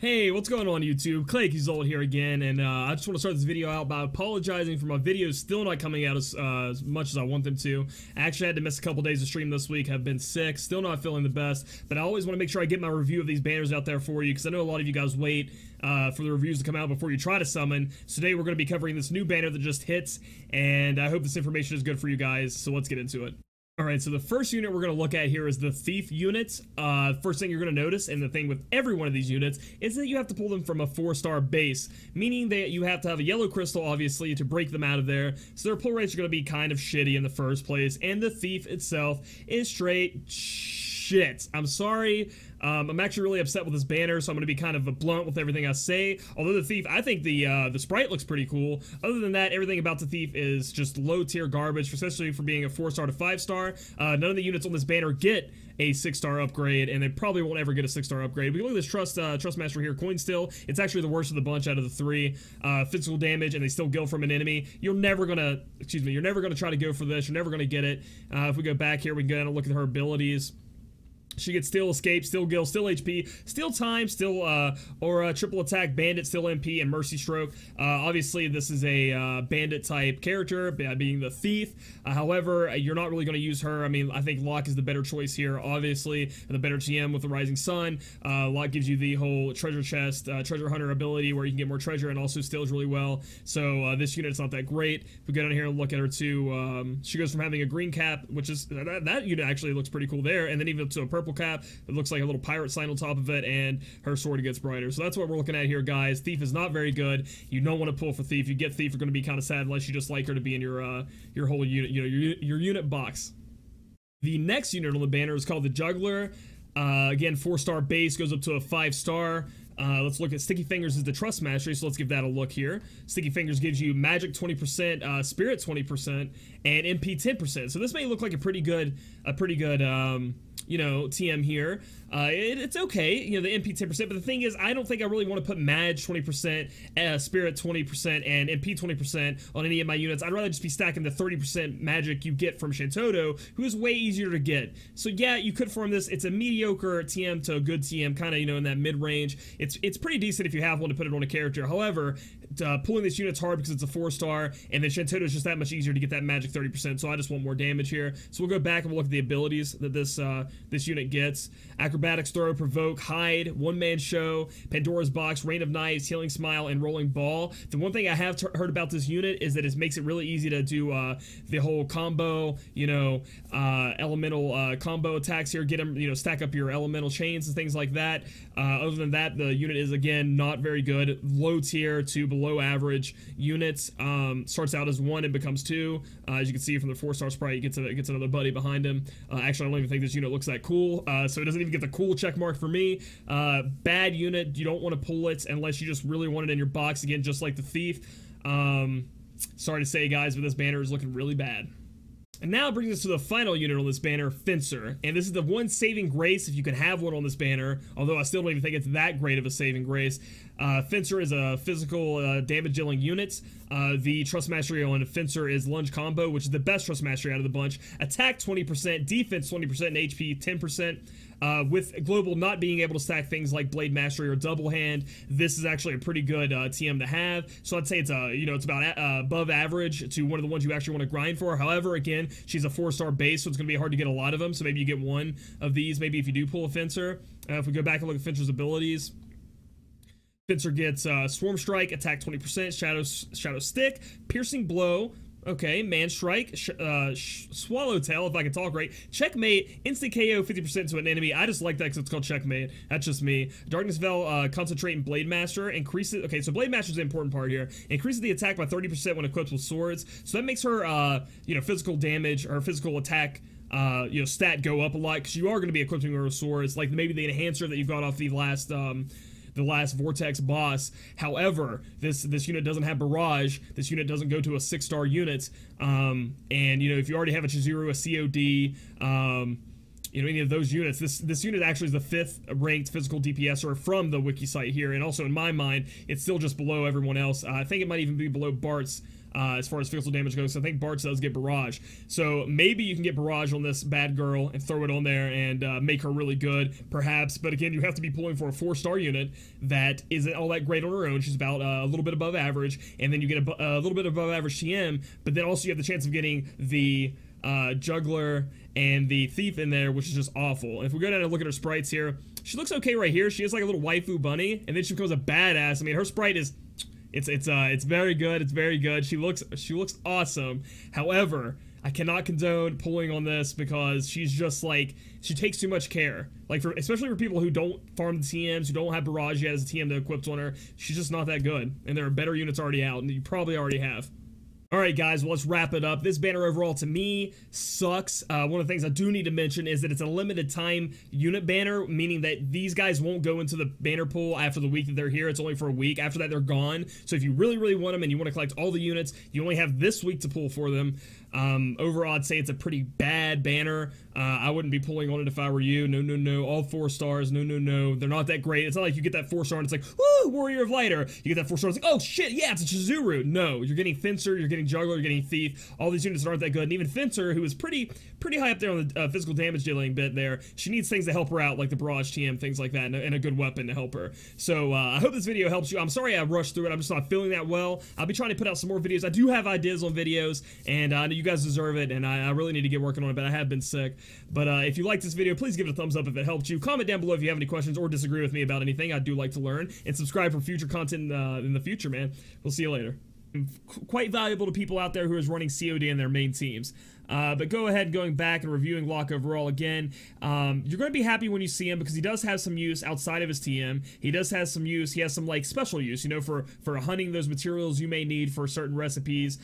Hey, what's going on YouTube? Claic Yuzolt here again, and uh, I just want to start this video out by apologizing for my videos still not coming out as, uh, as much as I want them to. I actually had to miss a couple days of stream this week, have been sick, still not feeling the best, but I always want to make sure I get my review of these banners out there for you, because I know a lot of you guys wait uh, for the reviews to come out before you try to summon. So today we're going to be covering this new banner that just hits, and I hope this information is good for you guys, so let's get into it. Alright, so the first unit we're going to look at here is the Thief unit. Uh, first thing you're going to notice, and the thing with every one of these units, is that you have to pull them from a 4-star base, meaning that you have to have a yellow crystal, obviously, to break them out of there, so their pull rates are going to be kind of shitty in the first place, and the Thief itself is straight shit. I'm sorry. Um, I'm actually really upset with this banner, so I'm going to be kind of blunt with everything I say. Although the Thief, I think the uh, the sprite looks pretty cool. Other than that, everything about the Thief is just low tier garbage, especially for being a 4-star to 5-star. Uh, none of the units on this banner get a 6-star upgrade, and they probably won't ever get a 6-star upgrade. We look at this Trust uh, Trust Master here, Coin Still. It's actually the worst of the bunch out of the three. Uh, physical damage, and they still gil from an enemy. You're never going to, excuse me, you're never to try to go for this. You're never to get it. Uh, if we go back here, we can go and look at her abilities. She gets still escape, still gil, still HP, still time, still uh, aura, triple attack, bandit, still MP, and mercy stroke. Uh, obviously, this is a uh, bandit type character, being the thief. Uh, however, uh, you're not really going to use her. I mean, I think Locke is the better choice here. Obviously, the better TM with the Rising Sun. Uh, Locke gives you the whole treasure chest, uh, treasure hunter ability where you can get more treasure and also steals really well. So this unit's not that great. If we go down here and look at her too, um, she goes from having a green cap, which is that, that unit actually looks pretty cool there, and then even to a purple purple cap. It looks like a little pirate sign on top of it, and her sword gets brighter. So that's what we're looking at here, guys. Thief is not very good. You don't want to pull for Thief. You get Thief, you're going to be kind of sad unless you just like her to be in your uh, your whole unit, you know, your, your unit box. The next unit on the banner is called the Juggler. Uh, again, four star base goes up to a five star. Uh, let's look at Sticky Fingers is the Trust Mastery, so let's give that a look here. Sticky Fingers gives you Magic 20%, uh, Spirit 20%, and MP 10%. So this may look like a pretty good, a pretty good, um, you know, TM here. Uh, it, it's okay, you know, the MP 10%, but the thing is, I don't think I really want to put Mag 20%, uh, Spirit 20%, and MP 20% on any of my units. I'd rather just be stacking the 30% magic you get from Shantoto, who is way easier to get. So yeah, you could form this. It's a mediocre TM to a good TM, kind of, you know, in that mid-range. It's, it's pretty decent if you have one to put it on a character. However, uh, pulling this unit's hard because it's a 4-star, and then Shantoto is just that much easier to get that magic 30%, so I just want more damage here. So we'll go back and we'll look at the abilities that this, uh, this unit gets. Acrobatics, Throw, Provoke, Hide, One Man Show, Pandora's Box, Rain of Knives, Healing Smile, and Rolling Ball. The one thing I have heard about this unit is that it makes it really easy to do uh, the whole combo, you know, uh, elemental uh, combo attacks here. Get them, you know, stack up your elemental chains and things like that. Uh, other than that, the unit is again not very good. Low tier to below average units. Um, starts out as one and becomes two. Uh, as you can see from the four star sprite, he gets, a, gets another buddy behind him. Uh, actually, I don't even think this unit looks that cool. so it doesn't even get the cool check mark for me. Uh, bad unit. You don't want to pull it unless you just really want it in your box again, just like the thief. Um, sorry to say, guys, but this banner is looking really bad. And now brings us to the final unit on this banner, Fencer. And this is the one saving grace if you can have one on this banner, although I still don't even think it's that great of a saving grace. Uh, Fencer is a physical uh, damage dealing unit. Uh, the Trust Mastery on Fencer is Lunge Combo, which is the best Trust Mastery out of the bunch. Attack 20%, defense 20%, and HP 10%. Uh, with Global not being able to stack things like Blade Mastery or Double Hand, this is actually a pretty good uh, TM to have. So I'd say it's a you know it's about uh, above average to one of the ones you actually want to grind for. However, again, she's a four star base, so it's going to be hard to get a lot of them. So maybe you get one of these. Maybe if you do pull a Fencer. Uh, if we go back and look at Fencer's abilities. Fencer gets uh, Swarm Strike, attack 20%, Shadow, Shadow Stick, Piercing Blow, Okay, Man Strike, sh uh, sh Swallowtail, if I can talk right. Checkmate, instant KO 50% to an enemy. I just like that because it's called Checkmate. That's just me. Darkness Veil, uh, Concentrate, and Blade Master. Increases, okay, so Blade Master is the important part here. Increases the attack by 30% when equipped with swords. So that makes her, uh, you know, physical damage or physical attack uh, you know, stat go up a lot because you are going to be equipping her with swords, like maybe the enhancer that you got off the last um, the last Vortex boss. However, this this unit doesn't have Barrage. This unit doesn't go to a six star unit. Um, and you know, if you already have a Chizuru, a COD, um, you know, any of those units. This this unit actually is the fifth ranked physical DPSer from the wiki site here, and also in my mind, it's still just below everyone else. Uh, I think it might even be below Bartz uh, as far as physical damage goes. I think Bartz does get Barrage. So maybe you can get Barrage on this bad girl and throw it on there and uh, make her really good, perhaps. But again, you have to be pulling for a four-star unit that isn't all that great on her own. She's about uh, a little bit above average, and then you get a, a little bit above average TM, but then also you have the chance of getting the uh, juggler and the thief in there, which is just awful. If we go down and look at her sprites here, she looks okay right here. She is like a little waifu bunny, and then she becomes a badass. I mean, her sprite is it's it's uh it's very good. It's very good. She looks she looks awesome. However, I cannot condone pulling on this because she's just like she takes too much care. Like for especially for people who don't farm the TMs, who don't have barrage yet as a TM that equips on her, she's just not that good. And there are better units already out, and you probably already have. Alright guys, well, let's wrap it up. This banner overall to me sucks. Uh, one of the things I do need to mention is that it's a limited time unit banner, meaning that these guys won't go into the banner pool after the week that they're here. It's only for a week. After that, they're gone. So if you really, really want them and you want to collect all the units, you only have this week to pull for them. Um, overall, I'd say it's a pretty bad banner. Uh, I wouldn't be pulling on it if I were you. No, no, no. All four stars. No, no, no. They're not that great. It's not like you get that four star and it's like, woo, Warrior of Lighter. You get that four star, it's like, oh shit, yeah, it's a Chizuru. No, you're getting Fencer, you're getting Juggler, you're getting Thief. All these units aren't that good. And even Fencer, who is pretty, pretty high up there on the uh, physical damage dealing bit there, she needs things to help her out, like the Barrage TM, things like that, and a, and a good weapon to help her. So uh, I hope this video helps you. I'm sorry I rushed through it. I'm just not feeling that well. I'll be trying to put out some more videos. I do have ideas on videos, and you guys deserve it and I, I, really need to get working on it, but I have been sick. But uh, if you like this video, please give it a thumbs up if it helped you. Comment down below if you have any questions or disagree with me about anything. I do like to learn. And subscribe for future content uh, in the future, man. We'll see you later. Quite valuable to people out there who is running COD in their main teams. Uh, but go ahead, going back and reviewing Locke overall again. Um, you're going to be happy when you see him because he does have some use outside of his TM. He does have some use. He has some like special use, you know, for for hunting those materials you may need for certain recipes.